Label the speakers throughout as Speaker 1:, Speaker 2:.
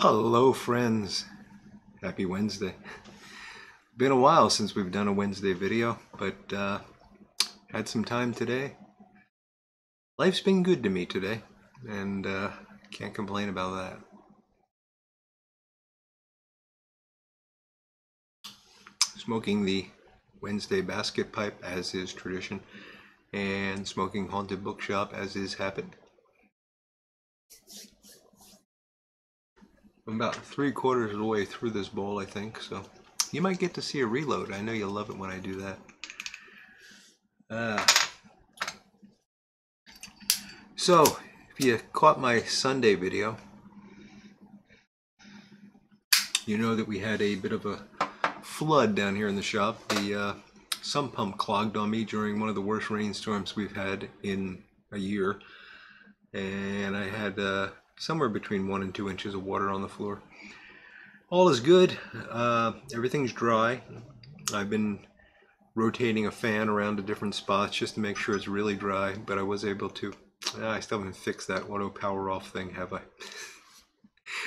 Speaker 1: Hello, friends. Happy Wednesday. Been a while since we've done a Wednesday video, but uh, had some time today. Life's been good to me today, and uh, can't complain about that. Smoking the Wednesday basket pipe, as is tradition, and smoking Haunted Bookshop, as is habit. I'm about three quarters of the way through this bowl, I think, so you might get to see a reload. I know you'll love it when I do that. Uh, so, if you caught my Sunday video, you know that we had a bit of a flood down here in the shop. The uh, sump pump clogged on me during one of the worst rainstorms we've had in a year. And I had uh, somewhere between one and two inches of water on the floor. All is good. Uh, everything's dry. I've been rotating a fan around to different spots just to make sure it's really dry, but I was able to. Ah, I still haven't fixed that auto power off thing, have I?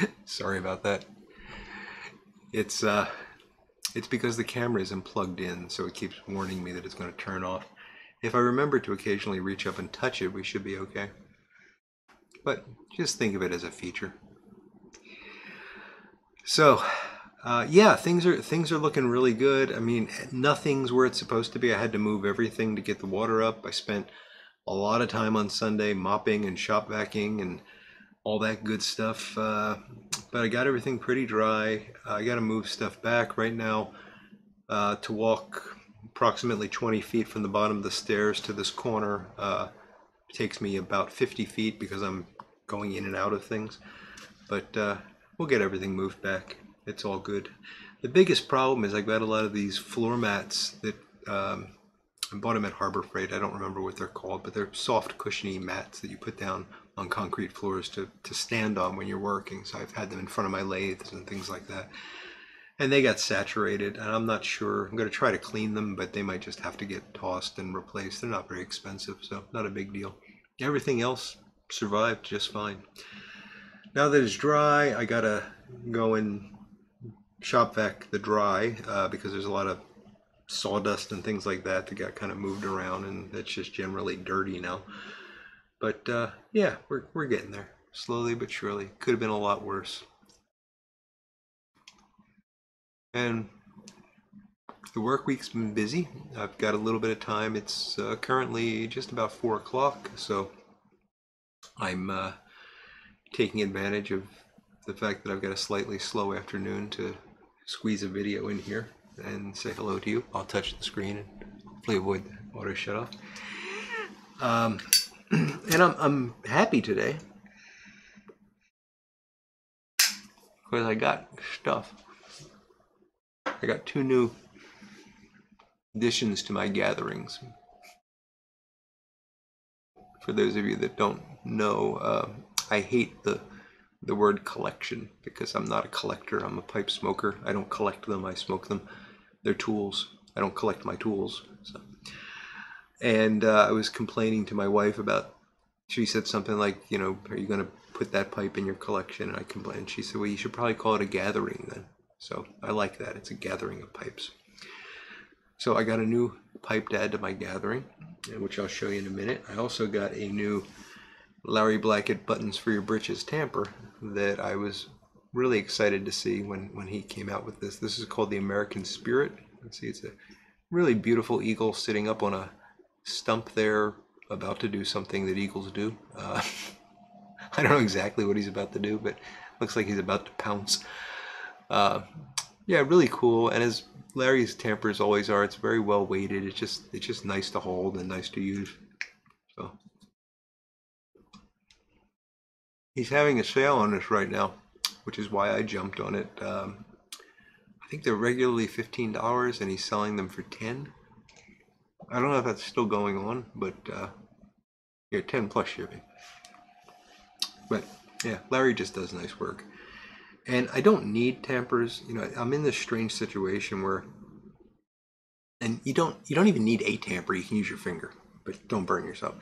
Speaker 1: Sorry about that. It's uh, it's because the camera isn't plugged in, so it keeps warning me that it's going to turn off. If I remember to occasionally reach up and touch it, we should be okay. But just think of it as a feature. So, uh, yeah, things are things are looking really good. I mean, nothing's where it's supposed to be. I had to move everything to get the water up. I spent a lot of time on Sunday mopping and shop vacuuming and all that good stuff. Uh, but I got everything pretty dry. I got to move stuff back right now uh, to walk approximately 20 feet from the bottom of the stairs to this corner. Uh, takes me about 50 feet because I'm going in and out of things. But uh, we'll get everything moved back. It's all good. The biggest problem is I've got a lot of these floor mats that um, I bought them at Harbor Freight. I don't remember what they're called, but they're soft, cushiony mats that you put down on concrete floors to, to stand on when you're working. So I've had them in front of my lathes and things like that. And they got saturated, and I'm not sure. I'm going to try to clean them, but they might just have to get tossed and replaced. They're not very expensive, so not a big deal. Everything else survived just fine. Now that it's dry, I gotta go and shop vac the dry uh, because there's a lot of sawdust and things like that that got kind of moved around, and it's just generally dirty now. But uh, yeah, we're we're getting there slowly but surely. Could have been a lot worse. And the work week's been busy. I've got a little bit of time. It's uh, currently just about four o'clock, so I'm uh, taking advantage of the fact that I've got a slightly slow afternoon to squeeze a video in here and say hello to you. I'll touch the screen and hopefully avoid the auto shut off. Um, and I'm, I'm happy today because I got stuff. I got two new additions to my gatherings. For those of you that don't know, uh, I hate the the word collection because I'm not a collector. I'm a pipe smoker. I don't collect them. I smoke them. They're tools. I don't collect my tools. So. And uh, I was complaining to my wife about. She said something like, you know, are you going to put that pipe in your collection? And I complained. She said, well, you should probably call it a gathering then. So I like that. It's a gathering of pipes. So I got a new pipe to add to my gathering, which I'll show you in a minute. I also got a new Larry Blackett buttons for your britches tamper that I was really excited to see when when he came out with this. This is called the American Spirit. Let's see, it's a really beautiful eagle sitting up on a stump there, about to do something that eagles do. Uh, I don't know exactly what he's about to do, but looks like he's about to pounce. Uh, yeah, really cool. And as Larry's tampers always are, it's very well weighted. It's just it's just nice to hold and nice to use. So he's having a sale on this right now, which is why I jumped on it. Um, I think they're regularly fifteen dollars, and he's selling them for ten. I don't know if that's still going on, but uh, yeah, ten plus shipping. But yeah, Larry just does nice work, and I don't need tampers. You know, I'm in this strange situation where, and you don't you don't even need a tamper. You can use your finger, but don't burn yourself.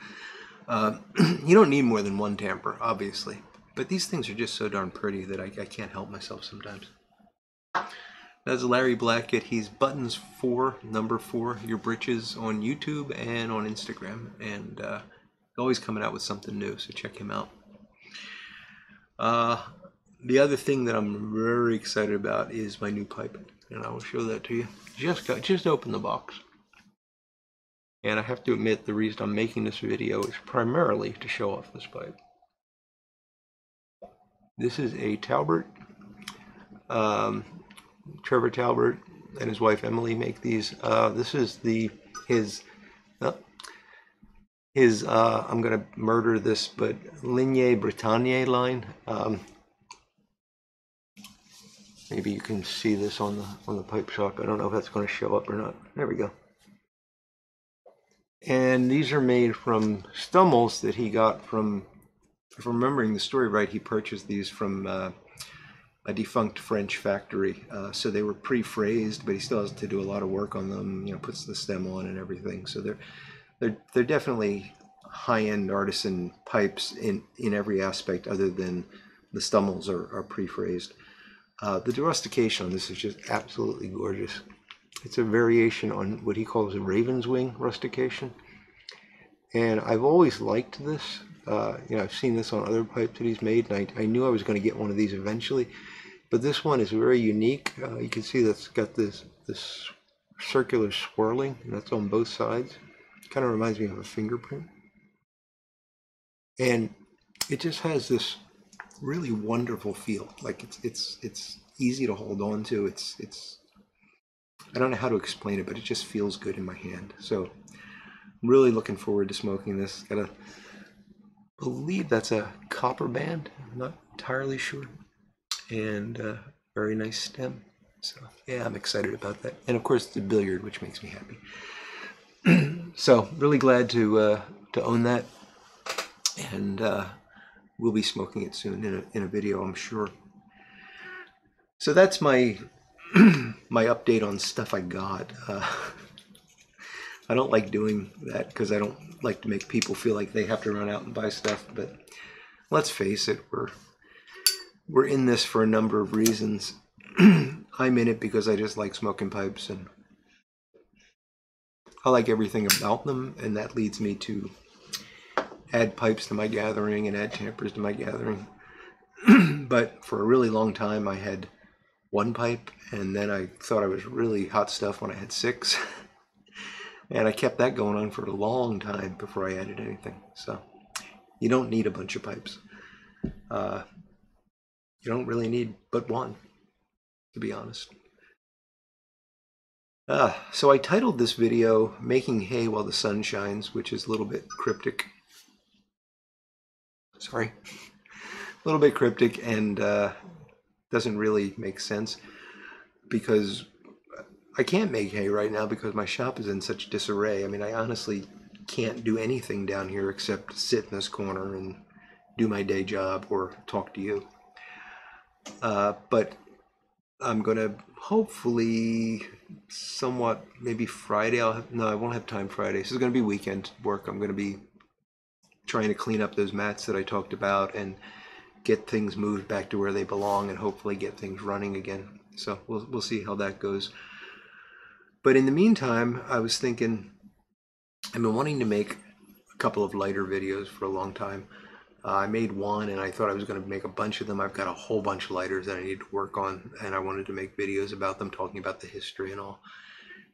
Speaker 1: Uh, you don't need more than one tamper, obviously but these things are just so darn pretty that I, I can't help myself sometimes. That's Larry Blackett. He's buttons four, number four, your britches on YouTube and on Instagram, and uh, always coming out with something new. So check him out. Uh, the other thing that I'm very excited about is my new pipe, and I will show that to you. Just got just opened the box, and I have to admit the reason I'm making this video is primarily to show off this pipe. This is a Talbert. Um, Trever Talbert and his wife Emily make these. Uh, this is the his uh, his. Uh, I'm gonna murder this, but Ligne Britannier line. Um, maybe you can see this on the on the pipe shock. I don't know if that's going to show up or not. There we go. And these are made from stummels that he got from. If I'm remembering the story right, he purchased these from uh, a defunct French factory. Uh, so they were pre-phrased, but he still has to do a lot of work on them. You know, puts the stem on and everything. So they're they're they're definitely high-end artisan pipes in in every aspect, other than the stummels are, are pre-phrased. Uh, the derustication on this is just absolutely gorgeous. It's a variation on what he calls a raven's wing rustication. And I've always liked this. Uh, you know, I've seen this on other pipes that he's made, and I, I knew I was going to get one of these eventually. But this one is very unique. Uh, you can see that's got this this circular swirling, and that's on both sides. Kind of reminds me of a fingerprint. And it just has this really wonderful feel. Like it's it's it's easy to hold on to. It's it's I don't know how to explain it, but it just feels good in my hand. So I'm really looking forward to smoking this. Got a believe that's a copper band. I'm not entirely sure. And uh, very nice stem. So yeah, I'm excited about that. And of course the billiard, which makes me happy. so really glad to uh, to own that. And uh, we'll be smoking it soon in a, in a video, I'm sure. So that's my my update on stuff I got. Uh, I don't like doing that because I don't like to make people feel like they have to run out and buy stuff. But let's face it, we're we're in this for a number of reasons. I'm in it because I just like smoking pipes and I like everything about them, and that leads me to add pipes to my gathering and add tampers to my gathering. but for a really long time, I had one pipe, and then I thought I was really hot stuff when I had six. and I kept that going on for a long time before I added anything. So you don't need a bunch of pipes. Uh, you don't really need but one, to be honest. Uh, so I titled this video Making Hay While the Sun Shines, which is a little bit cryptic sorry, a little bit cryptic and uh, doesn't really make sense because I can't make hay right now because my shop is in such disarray. I mean, I honestly can't do anything down here except sit in this corner and do my day job or talk to you. Uh, but I'm gonna hopefully somewhat maybe Friday. I'll have no, I won't have time Friday. This is gonna be weekend work. I'm gonna be trying to clean up those mats that I talked about and get things moved back to where they belong and hopefully get things running again. So we'll we'll see how that goes. But in the meantime, I was thinking I've been wanting to make a couple of lighter videos for a long time. Uh, I made one and I thought I was going to make a bunch of them. I've got a whole bunch of lighters that I need to work on and I wanted to make videos about them, talking about the history and all.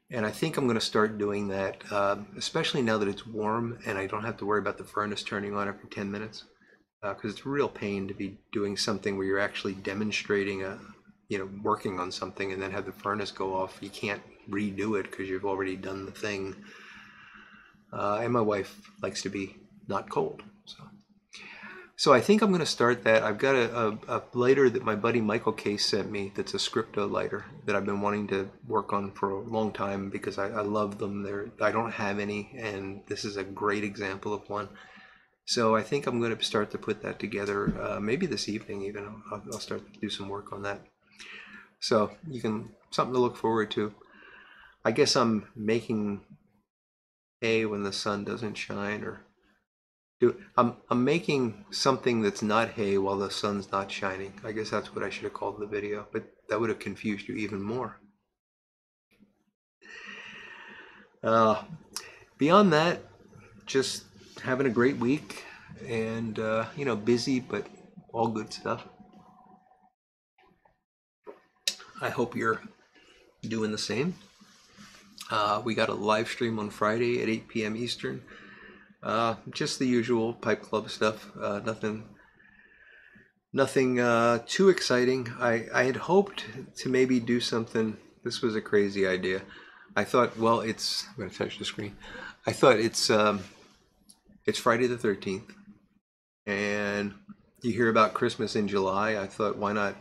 Speaker 1: And I think I'm going to start doing that, uh, especially now that it's warm and I don't have to worry about the furnace turning on every 10 minutes. Because uh, it's a real pain to be doing something where you're actually demonstrating a, you know, working on something and then have the furnace go off. You can't redo it because you've already done the thing. Uh, and my wife likes to be not cold. So I think I'm going to start that. I've got a, a, a, lighter that my buddy Michael Case sent me that's a Scripto lighter that I've been wanting to work on for a long time because I, I love them. They're, I don't have any, and this is a great example of one. So I think I'm going to start to put that together, uh, maybe this evening even. I'll, I'll start to do some work on that. So you can, something to look forward to. I guess I'm making hay when the sun doesn't shine or Do I'm I'm making something that's not hay while the sun's not shining. I guess that's what I should have called the video, but that would have confused you even more. Uh, beyond that, just having a great week and uh, you know busy but all good stuff. I hope you're doing the same. Uh, we got a live stream on Friday at 8 p.m. Eastern. Uh, just the usual Pipe Club stuff. Uh, nothing, nothing uh, too exciting. I, I had hoped to maybe do something. This was a crazy idea. I thought, well, it's. I'm gonna touch the screen. I thought it's um, it's Friday the 13th, and you hear about Christmas in July. I thought, why not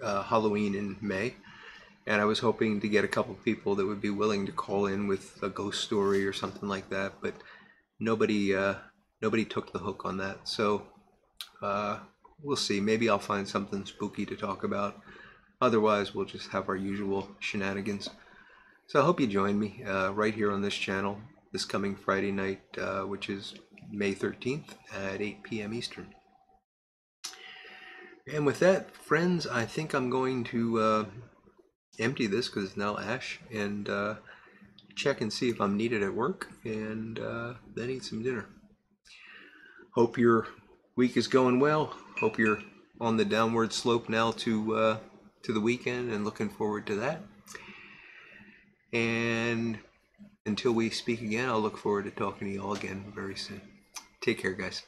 Speaker 1: uh, Halloween in May? and I was hoping to get a couple people that would be willing to call in with a ghost story or something like that, but nobody uh, nobody took the hook on that. So uh, we'll see. Maybe I'll find something spooky to talk about. Otherwise, we'll just have our usual shenanigans. So I hope you join me uh, right here on this channel this coming Friday night, uh, which is May 13th at 8 p.m. Eastern. And with that, friends, I think I'm going to uh, empty this because it's now ash and uh, check and see if I'm needed at work and uh, then eat some dinner. Hope your week is going well. Hope you're on the downward slope now to uh, to the weekend and looking forward to that. And until we speak again, I'll look forward to talking to you all again very soon. Take care, guys.